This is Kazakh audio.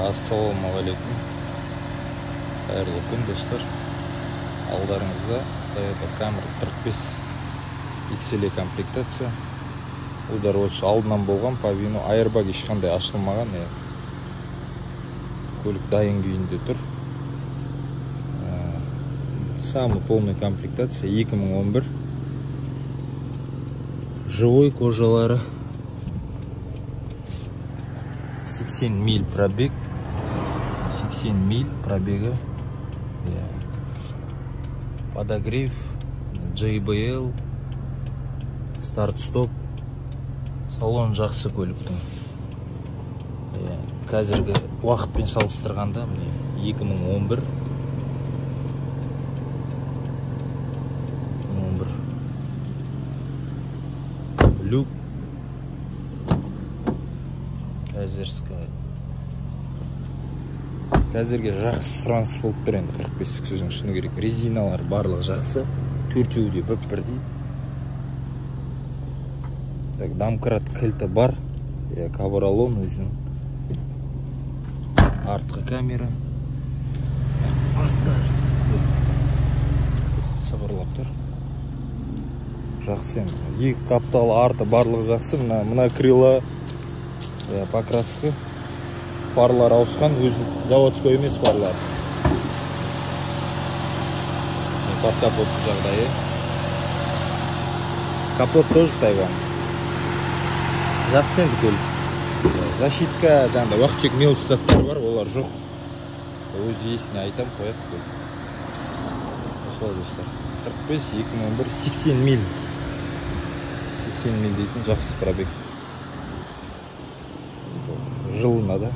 ассалаумағалейкум қайырлы күн достар алдарыңызда toyota camry 45 xl комплектация удар осы алдынан болған вину airbag ешқандай ашылмаған иә көлік дайын күйінде тұр самый полный комплектация 2011 живой кожалары. 80 миль пробег. 80 миль пробега. Подогрев JBL старт стоп салон жақсы көліктің. Қазіргі уақытпен салыстырғанда міне 2011 2011 люк. Қазірская қазірге жақсы сұраныс болып тұр енді қырық бестік сөздің шыны керек. Резиналар барлығы жақсы. Төртеуі де бір бірдей так домкрат кілті бар. Иә ковролон өзінің артқы камера. Астар сыбырлап тұр. Жақсы енді. Екі қаптал арты барлығы жақсы. Мына мына крыло иә покраска фарлар ауысқан өзі заводской емес фарлар под капоттың жағдайы. Капот тоже тайвань. Жақсы енді көлік защитка жаңағыдай уақыт тек мелочь заттар бар олар жоқ. Өз иесіне айтамын қояды көлік осылай достар. қырық бес екі мың он бір сексен миль. сексен миль дейтін жақсы пробег. Zulma'da